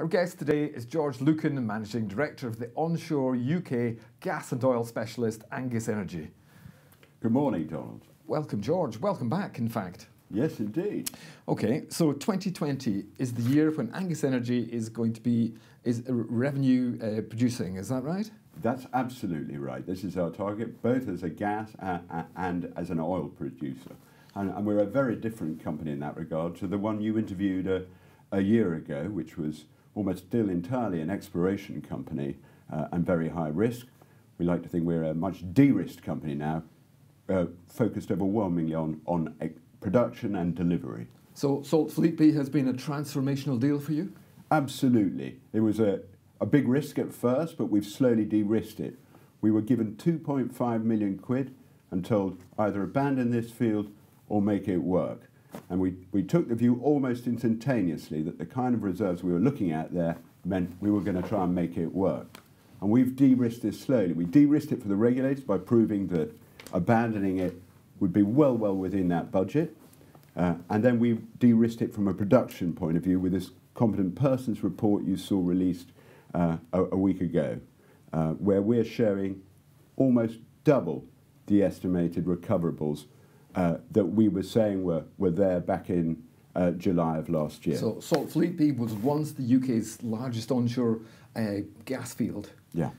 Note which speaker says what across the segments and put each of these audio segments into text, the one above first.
Speaker 1: Our guest today is George Lucan, Managing Director of the onshore UK gas and oil specialist Angus Energy.
Speaker 2: Good morning, Donald.
Speaker 1: Welcome, George. Welcome back, in fact.
Speaker 2: Yes, indeed.
Speaker 1: Okay, so 2020 is the year when Angus Energy is going to be is revenue uh, producing. Is that right?
Speaker 2: That's absolutely right. This is our target, both as a gas and, and as an oil producer. And, and, we're a very different company in that regard to the one you interviewed a, a year ago, which was almost still entirely an exploration company uh, and very high risk. We like to think we're a much de-risked company now, uh, focused overwhelmingly on, on production and delivery.
Speaker 1: So Saltfleetby has been a transformational deal for you?
Speaker 2: Absolutely. It was a, a big risk at first, but we've slowly de-risked it. We were given 2.5 million quid and told either abandon this field or make it work. And we, we took the view almost instantaneously that the kind of reserves we were looking at there meant we were going to try and make it work. And we've de-risked this slowly. We de-risked it for the regulators by proving that abandoning it would be well, well within that budget. Uh, and then we de-risked it from a production point of view with this competent persons report you saw released uh, a, a, week ago, uh, where we're showing almost double the estimated recoverables uh, that we were saying were, were there back in uh, July of last year.
Speaker 1: So Saltfleetby was once the UK's largest onshore uh, gas field.
Speaker 2: Yeah.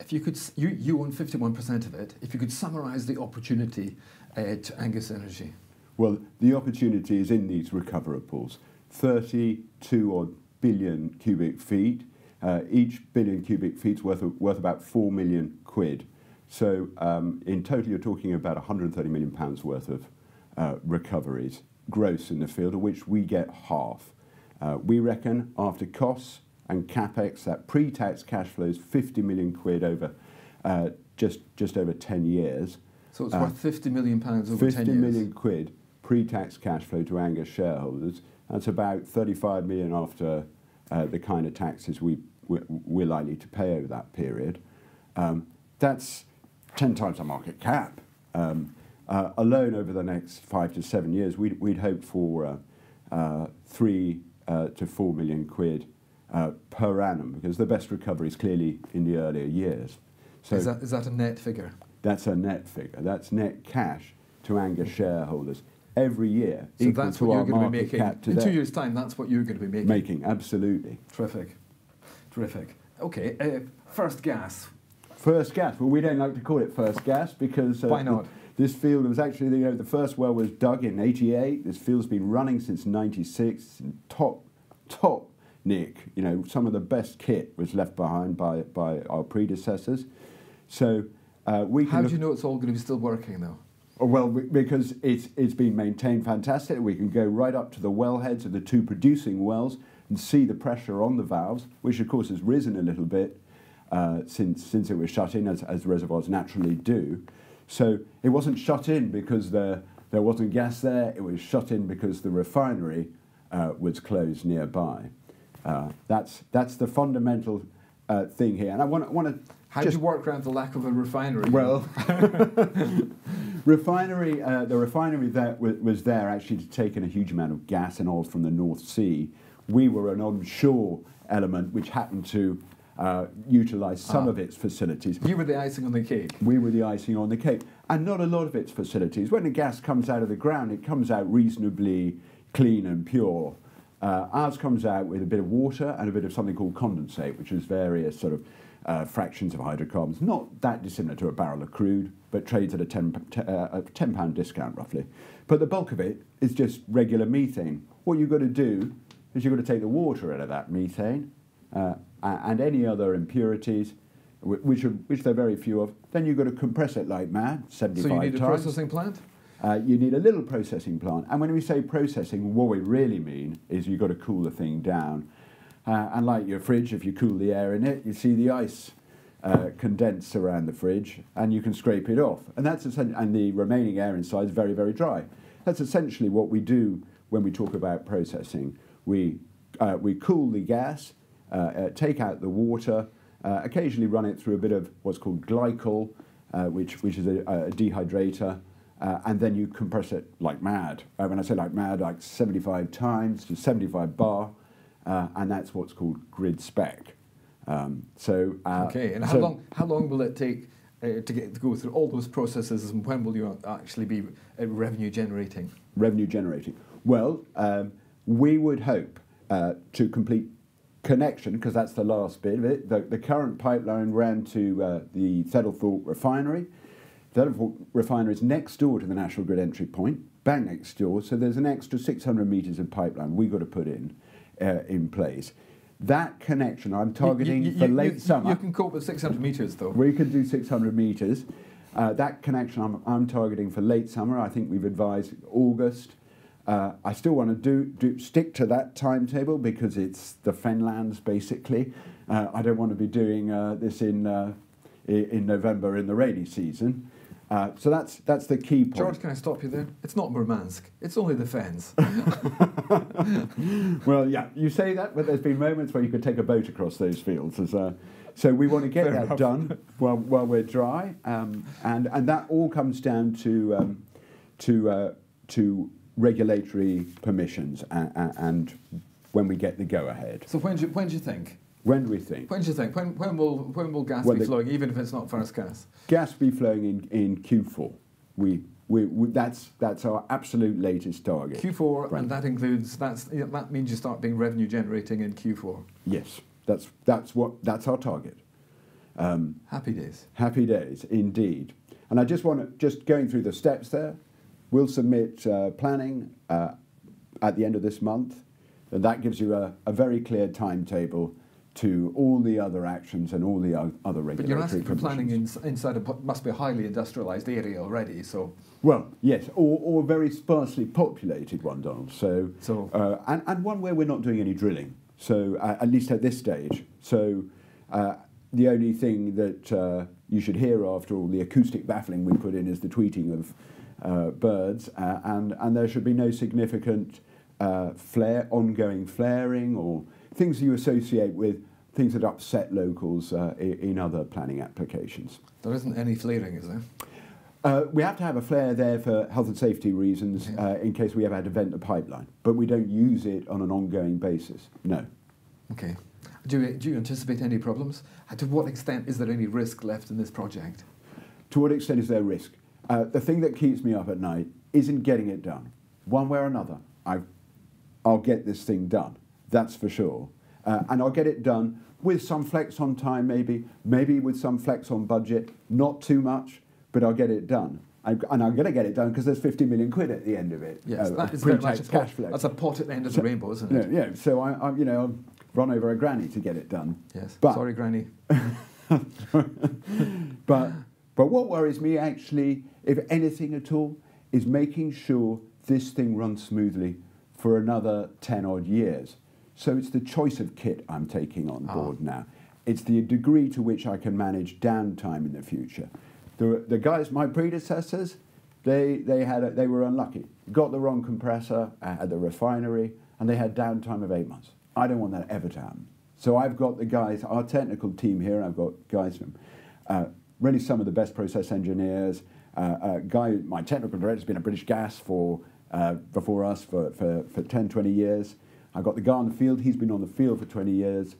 Speaker 1: If you could, you, you own 51% of it. If you could summarise the opportunity uh, to Angus Energy.
Speaker 2: Well, the opportunity is in these recoverables. 32 odd billion cubic feet. Uh, each billion cubic feet is worth, worth about 4 million quid. So um, in total, you're talking about 130 million pounds worth of uh, recoveries gross in the field, of which we get half. Uh, we reckon after costs and capex, that pre-tax cash flow is 50 million quid over uh, just just over 10 years.
Speaker 1: So it's worth 50 million pounds over
Speaker 2: 10 years. 50 million quid pre-tax cash flow to Angus shareholders. That's about 35 million after uh, the kind of taxes we we're likely to pay over that period. Um, that's 10 times our market cap. Um, uh, alone over the next five to seven years, we'd, we'd hope for uh, uh, three uh, to four million quid uh, per annum, because the best recovery is clearly in the earlier years.
Speaker 1: So is that, is that a net figure?
Speaker 2: That's a net figure. That's net cash to Angus shareholders every year.
Speaker 1: So that's what you're going to be making.
Speaker 2: In
Speaker 1: two years' time, that's what you're going to be making.
Speaker 2: Making, absolutely.
Speaker 1: Terrific. Terrific. Okay, uh, first gas.
Speaker 2: First gas. Well, we don't like to call it first gas because
Speaker 1: uh, why not?
Speaker 2: The, this field was actually you know the first well was dug in '88. This field's been running since '96. Top, top nick. You know, some of the best kit was left behind by by our predecessors. So uh, we.
Speaker 1: Can How do you know it's all going to be still working though?
Speaker 2: Oh, well, because it's it's been maintained fantastic. We can go right up to the wellheads of the two producing wells and see the pressure on the valves, which of course has risen a little bit uh, since, since it was shut in, as, as reservoirs naturally do. So it wasn't shut in because there, there wasn't gas there, it was shut in because the refinery uh, was closed nearby. Uh, that's, that's the fundamental uh, thing here. And I want, want to.
Speaker 1: How did you work around the lack of a refinery?
Speaker 2: Well, refinery, uh, the refinery that was there actually to take in a huge amount of gas and oil from the North Sea. We were an onshore element which happened to uh, utilise some ah. of its facilities.
Speaker 1: You were the icing on the cake.
Speaker 2: We were the icing on the cake. And not a lot of its facilities. When the gas comes out of the ground, it comes out reasonably clean and pure. Uh, ours comes out with a bit of water and a bit of something called condensate, which is various sort of uh, fractions of hydrocarbons. Not that dissimilar to a barrel of crude, but trades at a 10, uh, a 10 pound discount roughly. But the bulk of it is just regular methane. What you've got to do is you've got to take the water out of that methane uh, and any other impurities, which, are, which there are very few of, then you've got to compress it like mad, 75 times.
Speaker 1: So you need
Speaker 2: times.
Speaker 1: a processing plant?
Speaker 2: Uh, you need a little processing plant. And when we say processing, what we really mean is you've got to cool the thing down. Uh, and like your fridge, if you cool the air in it, you see the ice uh, condense around the fridge and you can scrape it off. And, that's and the remaining air inside is very, very dry. That's essentially what we do when we talk about processing. We, uh, we cool the gas, uh, uh, take out the water, uh, occasionally run it through a bit of what's called glycol, uh, which, which is a, a dehydrator, uh, and then you compress it like mad. Uh, when I say like mad, like 75 times to 75 bar, uh, and that's what's called grid spec. Um, so uh,
Speaker 1: okay, and
Speaker 2: so
Speaker 1: how long how long will it take uh, to get to go through all those processes, and when will you actually be uh, revenue generating?
Speaker 2: revenue generating? Well, um, we would hope uh, to complete connection because that's the last bit of it. The, the current pipeline ran to uh, the Theddlethorpe refinery. Theddlethorpe refinery is next door to the national grid entry point, bang next door. So there's an extra 600 metres of pipeline we've got to put in uh, in place. That connection I'm targeting
Speaker 1: You- you-
Speaker 2: for late
Speaker 1: you-
Speaker 2: summer.
Speaker 1: You can cope with 600 metres though.
Speaker 2: We could do 600 metres. Uh, that connection I'm, I'm targeting for late summer. I think we've advised August. Uh, I still want to do, do stick to that timetable because it's the Fenlands basically. Uh, I don't want to be doing uh, this in, uh, in November in the rainy season. Uh, so that's, that's the key point.
Speaker 1: George, can I stop you there? It's not Murmansk. It's only the fens.
Speaker 2: Well, yeah, you say that, but there's been moments where you could take a boat across those fields. As, uh, so we want to get
Speaker 1: Fair
Speaker 2: that
Speaker 1: enough.
Speaker 2: done while, while we're dry, um, and and that all comes down to um, to uh, to regulatory permissions and, and when we get the go ahead.
Speaker 1: so when do you, when do you think?
Speaker 2: When do we think
Speaker 1: When do you think? When, when will when will gas be flowing, even if it's not first gas?
Speaker 2: gas be flowing in, in Q4? We, we, we that's that's our absolute latest target.
Speaker 1: Q4,
Speaker 2: Right.
Speaker 1: and that includes that's that means you start being revenue generating in Q4.
Speaker 2: yes, that's that's what that's our target. Um,
Speaker 1: Happy days.
Speaker 2: Happy days, indeed. And I just want to, just going through the steps there, we'll submit uh, planning uh, at the end of this month. And that gives you a, a very clear timetable to all the other actions and all the other regulatory
Speaker 1: But you're asking for planning in, inside a must be a highly industrialised area already. So
Speaker 2: Well, yes, or, or a very sparsely populated one, Donald. So,
Speaker 1: So-
Speaker 2: uh, and, and one where we're not doing any drilling. So, uh, at least at this stage. So, uh, the only thing that uh, you should hear after all the acoustic baffling we put in is the tweeting of birds, uh, and, and there should be no significant uh, flare, ongoing flaring, or things you associate with things that upset locals uh, in other planning applications.
Speaker 1: there isn't any flaring, is there?
Speaker 2: Uh, we have to have a flare there for health and safety reasons
Speaker 1: Yeah.
Speaker 2: uh, in case we ever had to vent the pipeline, but we don't use it on an ongoing basis. No.
Speaker 1: Okay. Do you, do you anticipate any problems? Uh, To what extent is there any risk left in this project?
Speaker 2: To what extent is there risk? Uh, the thing that keeps me up at night isn't getting it done. One way or another, I, I'll get this thing done. That's for sure. Uh, and I'll get it done with some flex on time, maybe, maybe with some flex on budget, not too much, but I'll get it done. I, and I'm going to get it done because there's 50 million quid at the end of it.
Speaker 1: Yes,
Speaker 2: uh,
Speaker 1: that is very much a pot,
Speaker 2: cash flow.
Speaker 1: that's a pot at the end of
Speaker 2: So-
Speaker 1: the rainbow, isn't
Speaker 2: Yeah,
Speaker 1: it?
Speaker 2: yeah. So I, I, you know, I'll run over a granny to get it done.
Speaker 1: Yes.
Speaker 2: But-
Speaker 1: Sorry, Granny.
Speaker 2: But but what worries me actually, if anything at all, is making sure this thing runs smoothly for another ten odd years. So it's the choice of kit I'm taking on
Speaker 1: Ah.
Speaker 2: board now. It's the degree to which I can manage downtime in the future. The, the guys, my predecessors, they, they, had a, they were unlucky. Got the wrong compressor at the refinery, and they had downtime of eight months. I don't want that ever to happen. So I've got the guys, our technical team here, I've got guys from uh, really some of the best process engineers. Uh, uh, guy, my technical director's been at British Gas for uh, before us for, for, for 10, 20 years. I've got the guy on the field, he's been on the field for 20 years.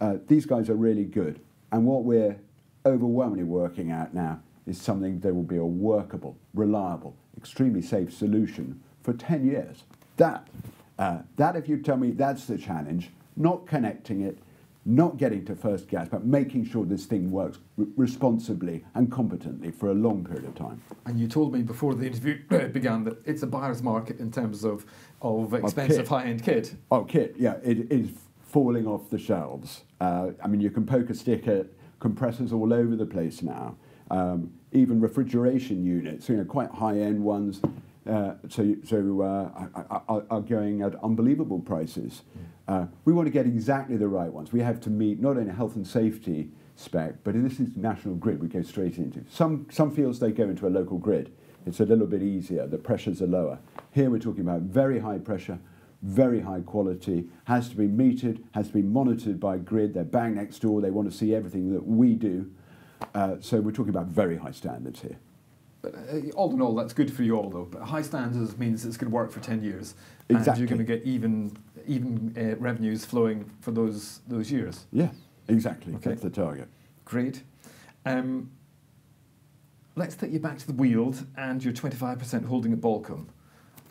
Speaker 2: Uh, these guys are really good. And what we're overwhelmingly working at now is something that will be a workable, reliable, extremely safe solution for 10 years. That, uh, that if you tell me that's the challenge, not connecting it, not getting to first gas, but making sure this thing works r- responsibly and competently for a long period of time.
Speaker 1: And you told me before the interview began that it's a buyer's market in terms of, of expensive
Speaker 2: kit.
Speaker 1: high-end kit.
Speaker 2: Oh, kit, yeah, it is falling off the shelves. Uh, I mean, you can poke a stick at compressors all over the place now. Um, even refrigeration units, you know, quite high-end ones, uh, so so uh, are, are, are going at unbelievable prices. Uh, we want to get exactly the right ones. We have to meet not only health and safety spec, but in this is national grid we go straight into. Some some fields they go into a local grid. It's a little bit easier. The pressures are lower. Here we're talking about very high pressure, very high quality, has to be metered, has to be monitored by grid. They're bang next door. They want to see everything that we do. Uh, so we're talking about very high standards here.
Speaker 1: But uh, all in all, that's good for you all, though. But high standards means it's going to work for 10 years.
Speaker 2: Exactly.
Speaker 1: And you're going to get even, even uh, revenues flowing for those, those years.
Speaker 2: Yeah, exactly.
Speaker 1: Okay.
Speaker 2: That's the target.
Speaker 1: Great. Um, let's take you back to the Weald and your 25% holding at Balcombe.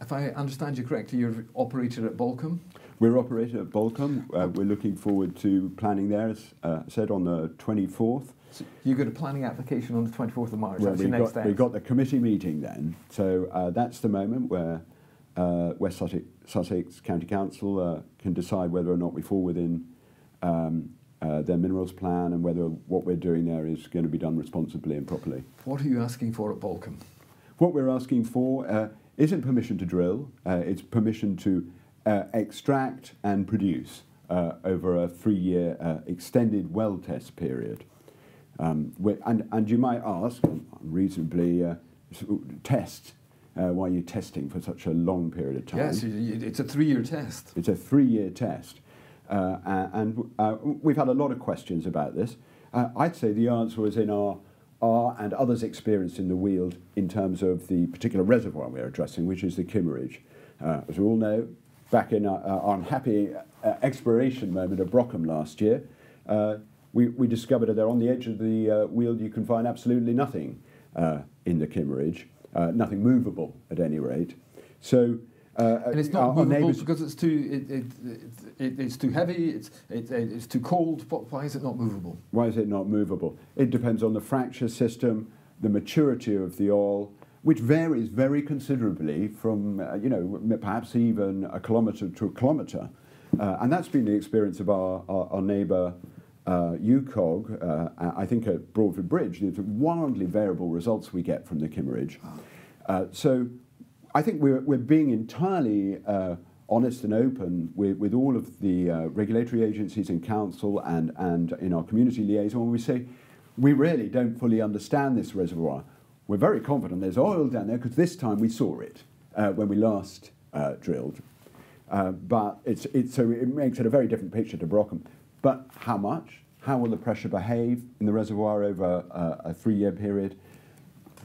Speaker 1: If I understand you correctly, you're operator at Balcombe.
Speaker 2: We're operator at Balcombe. Uh, we're looking forward to planning there, as uh, said, on the 24th.
Speaker 1: So you got a planning application on the 24th of March.
Speaker 2: Well,
Speaker 1: That's
Speaker 2: we
Speaker 1: your next
Speaker 2: got, we
Speaker 1: step.
Speaker 2: got the committee meeting then. So uh, that's the moment where uh, West Sussex, Sussex County Council uh, can decide whether or not we fall within um, uh, their minerals plan and whether what we're doing there is going to be done responsibly and properly.
Speaker 1: What are you asking for at Balcombe?
Speaker 2: What we're asking for uh, isn't permission to drill, uh, it's permission to uh, extract and produce uh, over a three year uh, extended well test period. Um, and, and you might ask, um, reasonably, uh, test, uh, why are you testing for such a long period of time?
Speaker 1: Yes, it's a three-year test.
Speaker 2: It's a three-year test, uh, and uh, we've had a lot of questions about this. Uh, I'd say the answer was in our, our and others' experience in the Weald in terms of the particular reservoir we're addressing, which is the Kimmeridge. Uh, as we all know, back in our, our unhappy uh, exploration moment of Brockham last year, uh, we, we discovered that on the edge of the uh, Weald you can find absolutely nothing uh, in the Kimmeridge, uh, nothing movable at any rate. So. Uh,
Speaker 1: And it's
Speaker 2: our-
Speaker 1: not
Speaker 2: our
Speaker 1: movable
Speaker 2: neighbours-
Speaker 1: because it's too it, it, it, it, it's too heavy. It's it, it's too cold. Why is it not movable?
Speaker 2: Why is it not movable? It depends on the fracture system, the maturity of the oil, which varies very considerably from, uh, you know, perhaps even a kilometre to a kilometre. Uh, and that's been the experience of our, our, our neighbour uh, UKOG, uh, I think at Broadford Bridge. the wildly variable results we get from the Kimmeridge. Uh, so I think we're, we're being entirely uh, honest and open with, with all of the uh, regulatory agencies in council and, and in our community liaison when we say we really don't fully understand this reservoir. We're very confident there's oil down there because this time we saw it uh, when we last uh, drilled. Uh, but it's, it's, so it makes it a very different picture to Brockham. But how much? How will the pressure behave in the reservoir over uh, a three-year period?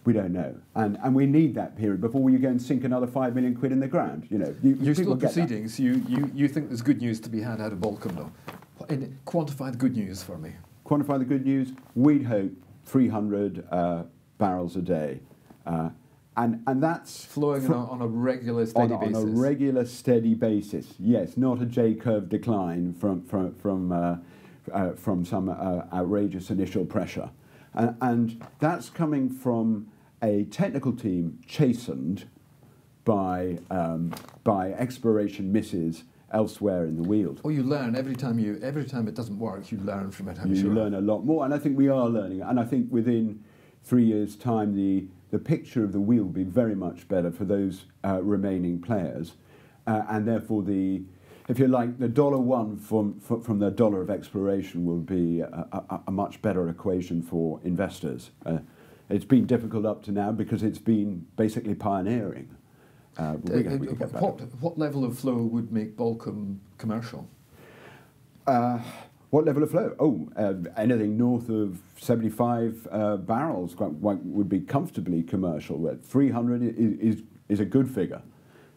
Speaker 2: We don't know, and and we need that period before you go and sink another five million quid in the ground. You know, you,
Speaker 1: You're still
Speaker 2: get
Speaker 1: proceeding, so you, you, you think there's good news to be had out of Balcombe, though. And quantify the good news for me.
Speaker 2: Quantify the good news. We'd hope 300 uh, barrels a day, uh, and and that's
Speaker 1: Flowing on, a, on a regular, steady
Speaker 2: on, on
Speaker 1: basis.
Speaker 2: a regular, steady basis. Yes, not a J curve decline from from from uh, uh, from some uh, outrageous initial pressure, and, and that's coming from a technical team chastened by um, by exploration misses elsewhere in the Weald.
Speaker 1: oh, you learn every time you every time it doesn't work. You learn from it. I'm
Speaker 2: you
Speaker 1: sure.
Speaker 2: learn a lot more, and I think we are learning. And I think within three years' time, the the picture of the Weald will be very much better for those uh, remaining players, uh, and therefore the, if you like, the dollar one from from, the dollar of exploration will be a, a, a much better equation for investors. Uh, it's been difficult up to now because it's been basically pioneering. Uh, we
Speaker 1: Uh,
Speaker 2: we
Speaker 1: uh,
Speaker 2: can get better.
Speaker 1: what, what level of flow would make Balcombe commercial?
Speaker 2: Uh, what level of flow? Oh, uh, anything north of 75 uh, barrels would be comfortably commercial. Uh, 300 is, is, is a good figure,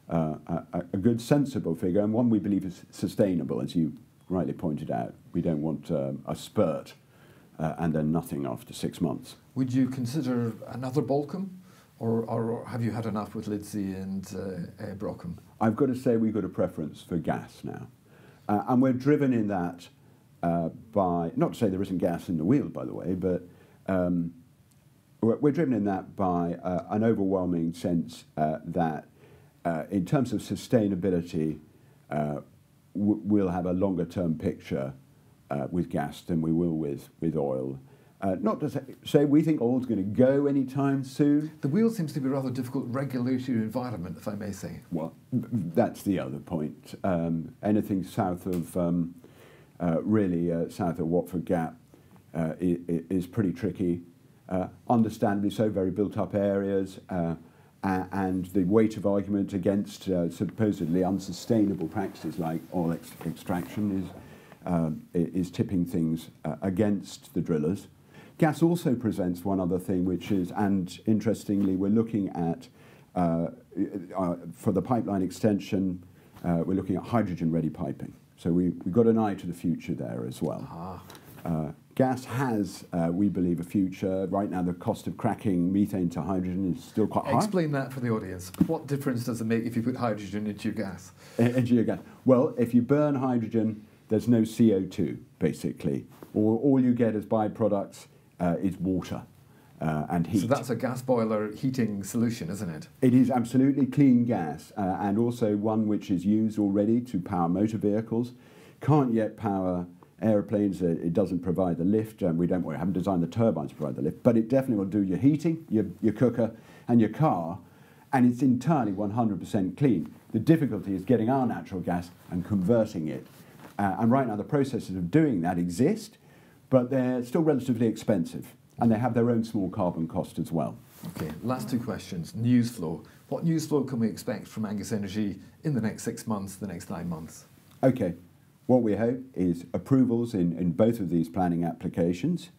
Speaker 2: uh, a, a good sensible figure, and one we believe is sustainable, as you rightly pointed out. We don't want um, a spurt uh, and then nothing after six months.
Speaker 1: Would you consider another Balcombe, or, or have you had enough with Lidsey and uh, Brockham?
Speaker 2: I've got to say we've got a preference for gas now. Uh, and we're driven in that uh, by, not to say there isn't gas in the Weald, by the way, but um, we're, we're driven in that by uh, an overwhelming sense uh, that uh, in terms of sustainability, uh, w- we'll have a longer term picture uh, with gas than we will with, with oil. Uh, not to say, say we think oil's going to go anytime soon.
Speaker 1: The Weald seems to be a rather difficult regulatory environment, if I may say.
Speaker 2: Well, that's the other point. Um, anything south of, um, really uh, south of Watford Gap uh, is pretty tricky. Uh, understandably so, very built up areas, uh, and the weight of argument against uh, supposedly unsustainable practices like oil ex- extraction is, um, is tipping things uh, against the drillers. gas also presents one other thing, which is, and interestingly, we're looking at, uh, uh, for the pipeline extension, uh, we're looking at hydrogen-ready piping. So we, we've got an eye to the future there as well.
Speaker 1: Ah,
Speaker 2: Uh, gas has, uh, we believe, a future. Right now, the cost of cracking methane to hydrogen is still quite high.
Speaker 1: explain that for the audience. What difference does it make if you put hydrogen into your gas?
Speaker 2: E- Energy gas. Well, if you burn hydrogen, there's no CO2, basically. Or all you get as byproducts uh, is water uh, and heat.
Speaker 1: So that's a gas boiler heating solution, isn't it?
Speaker 2: It is absolutely clean gas uh, and also one which is used already to power motor vehicles. Can't yet power aeroplanes. Uh, it doesn't provide the lift. Um, we don't. We haven't designed the turbines to provide the lift, but it definitely will do your heating, your, your cooker, and your car. And it's entirely 100% clean. The difficulty is getting our natural gas and converting it. Uh, and right now, the processes of doing that exist, but they're still relatively expensive, and they have their own small carbon cost as well.
Speaker 1: Okay, last two questions. News flow. What news flow can we expect from Angus Energy in the next six months, the next nine months?
Speaker 2: Okay, what we hope is approvals in, in both of these planning applications.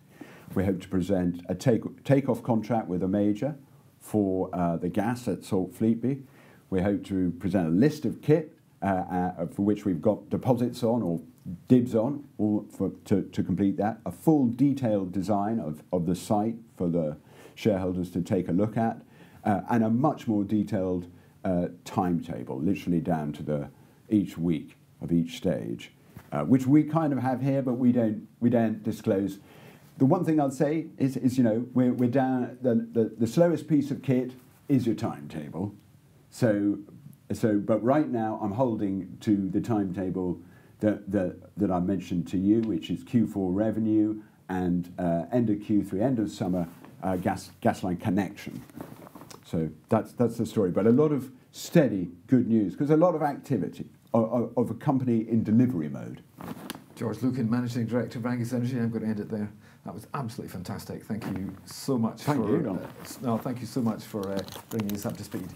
Speaker 2: We hope to present a take, take-off contract with a major for uh, the gas at Saltfleetby. We hope to present a list of kit for which we've got deposits on or dibs on or for, to, to complete that. A full detailed design of, of the site for the shareholders to take a look at uh, and a much more detailed uh, timetable, literally down to the each week of each stage, uh, which we kind of have here, but we don't we don't disclose. The one thing I'll say is, is you know we're, we're down the, the, the slowest piece of kit is your timetable, so so but right now I'm holding to the timetable that that, that I mentioned to you, which is Q4 revenue and uh, end of Q3, end of summer uh, gas gas line connection. So that's that's the story. But a lot of steady good news because a lot of activity of, of a company in delivery mode.
Speaker 1: George Lucan, Managing Director of Angus Energy. I'm going to end it there. That was absolutely fantastic. Thank you so much
Speaker 2: Thank
Speaker 1: for
Speaker 2: you,
Speaker 1: uh, no, thank you so much for uh, bringing us up to speed.